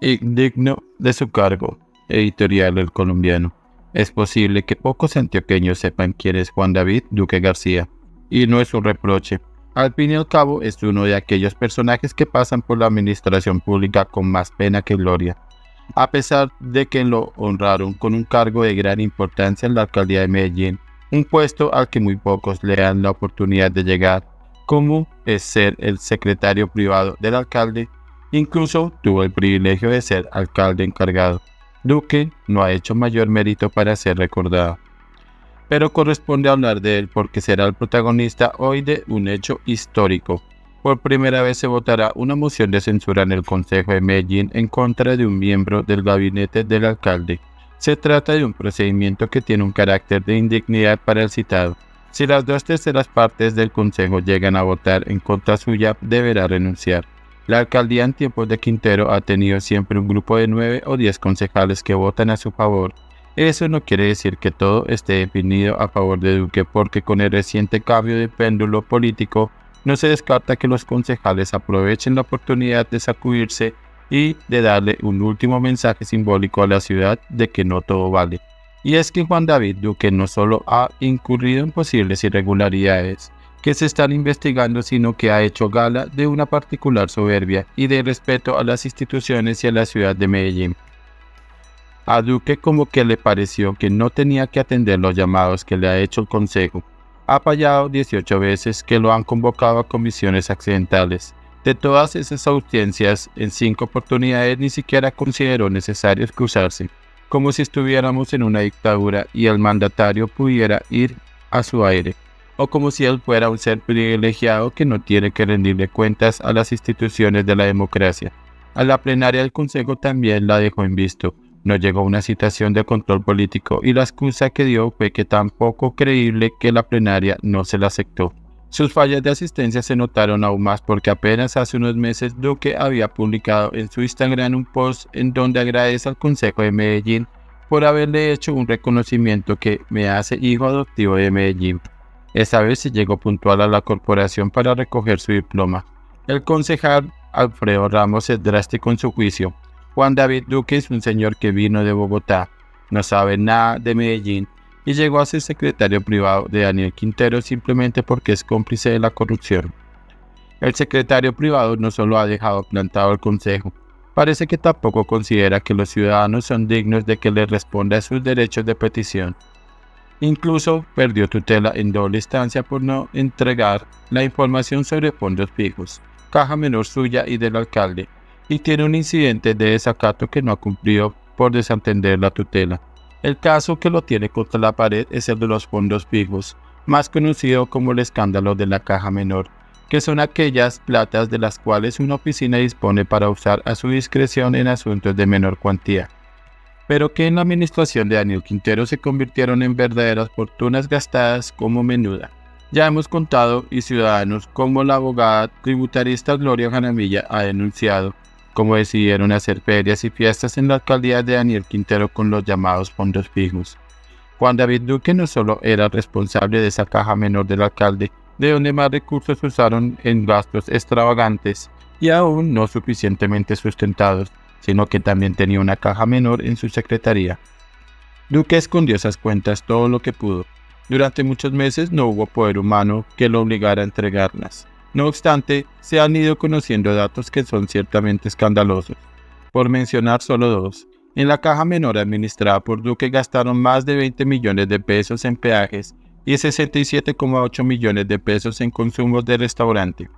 Indigno de su cargo, editorial El Colombiano. Es posible que pocos antioqueños sepan quién es Juan David Duque García, y no es un reproche. Al fin y al cabo es uno de aquellos personajes que pasan por la administración pública con más pena que gloria, a pesar de que lo honraron con un cargo de gran importancia en la alcaldía de Medellín, un puesto al que muy pocos le dan la oportunidad de llegar, como es ser el secretario privado del alcalde Incluso tuvo el privilegio de ser alcalde encargado. Duque no ha hecho mayor mérito para ser recordado. Pero corresponde hablar de él porque será el protagonista hoy de un hecho histórico. Por primera vez se votará una moción de censura en el Consejo de Medellín en contra de un miembro del gabinete del alcalde. Se trata de un procedimiento que tiene un carácter de indignidad para el citado. Si las dos terceras partes del Consejo llegan a votar en contra suya, deberá renunciar. La alcaldía en tiempos de Quintero ha tenido siempre un grupo de nueve o diez concejales que votan a su favor. Eso no quiere decir que todo esté definido a favor de Duque porque con el reciente cambio de péndulo político no se descarta que los concejales aprovechen la oportunidad de sacudirse y de darle un último mensaje simbólico a la ciudad de que no todo vale. Y es que Juan David Duque no solo ha incurrido en posibles irregularidades, que se están investigando, sino que ha hecho gala de una particular soberbia y de respeto a las instituciones y a la ciudad de Medellín. A Duque como que le pareció que no tenía que atender los llamados que le ha hecho el Consejo. Ha fallado 18 veces que lo han convocado a comisiones accidentales. De todas esas audiencias, en cinco oportunidades ni siquiera consideró necesario excusarse, como si estuviéramos en una dictadura y el mandatario pudiera ir a su aire o como si él fuera un ser privilegiado que no tiene que rendirle cuentas a las instituciones de la democracia. A la plenaria del Consejo también la dejó en visto. No llegó una citación de control político y la excusa que dio fue que tan poco creíble que la plenaria no se la aceptó. Sus fallas de asistencia se notaron aún más porque apenas hace unos meses Duque había publicado en su Instagram un post en donde agradece al Consejo de Medellín por haberle hecho un reconocimiento que me hace hijo adoptivo de Medellín. Esta vez se llegó puntual a la corporación para recoger su diploma. El concejal Alfredo Ramos es drástico en su juicio. Juan David Duque es un señor que vino de Bogotá, no sabe nada de Medellín y llegó a ser secretario privado de Daniel Quintero simplemente porque es cómplice de la corrupción. El secretario privado no solo ha dejado plantado el consejo, parece que tampoco considera que los ciudadanos son dignos de que le responda a sus derechos de petición. Incluso perdió tutela en doble instancia por no entregar la información sobre fondos fijos, caja menor suya y del alcalde, y tiene un incidente de desacato que no ha cumplido por desatender la tutela. El caso que lo tiene contra la pared es el de los fondos fijos, más conocido como el escándalo de la caja menor, que son aquellas platas de las cuales una oficina dispone para usar a su discreción en asuntos de menor cuantía pero que en la administración de Daniel Quintero se convirtieron en verdaderas fortunas gastadas como menuda. Ya hemos contado y ciudadanos como la abogada tributarista Gloria Jaramilla ha denunciado cómo decidieron hacer ferias y fiestas en la alcaldía de Daniel Quintero con los llamados fondos fijos. Juan David Duque no solo era responsable de esa caja menor del alcalde, de donde más recursos usaron en gastos extravagantes y aún no suficientemente sustentados, sino que también tenía una caja menor en su secretaría. Duque escondió esas cuentas todo lo que pudo. Durante muchos meses no hubo poder humano que lo obligara a entregarlas. No obstante, se han ido conociendo datos que son ciertamente escandalosos. Por mencionar solo dos, en la caja menor administrada por Duque gastaron más de 20 millones de pesos en peajes y 67,8 millones de pesos en consumos de restaurante.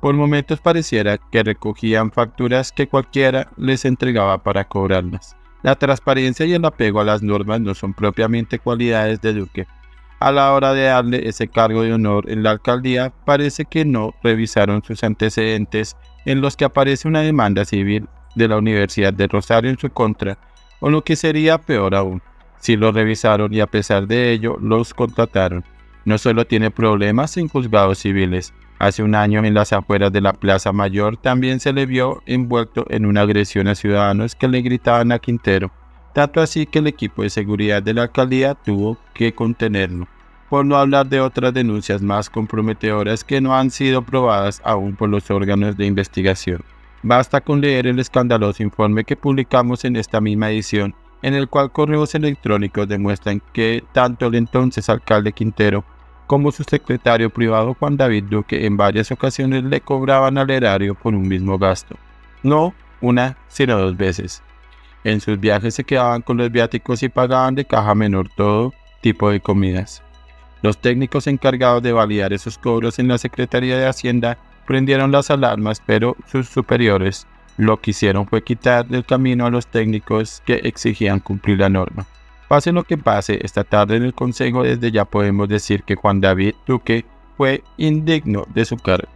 Por momentos pareciera que recogían facturas que cualquiera les entregaba para cobrarlas. La transparencia y el apego a las normas no son propiamente cualidades de Duque. A la hora de darle ese cargo de honor en la alcaldía, parece que no revisaron sus antecedentes en los que aparece una demanda civil de la Universidad de Rosario en su contra, o lo que sería peor aún, si lo revisaron y a pesar de ello los contrataron. No solo tiene problemas en juzgados civiles, Hace un año en las afueras de la Plaza Mayor también se le vio envuelto en una agresión a ciudadanos que le gritaban a Quintero, tanto así que el equipo de seguridad de la alcaldía tuvo que contenerlo, por no hablar de otras denuncias más comprometedoras que no han sido probadas aún por los órganos de investigación. Basta con leer el escandaloso informe que publicamos en esta misma edición, en el cual correos electrónicos demuestran que tanto el entonces alcalde Quintero como su secretario privado Juan David Duque en varias ocasiones le cobraban al erario por un mismo gasto. No una, sino dos veces. En sus viajes se quedaban con los viáticos y pagaban de caja menor todo tipo de comidas. Los técnicos encargados de validar esos cobros en la Secretaría de Hacienda prendieron las alarmas, pero sus superiores lo que hicieron fue quitar del camino a los técnicos que exigían cumplir la norma. Pase lo que pase, esta tarde en el Consejo desde ya podemos decir que Juan David Duque fue indigno de su cargo.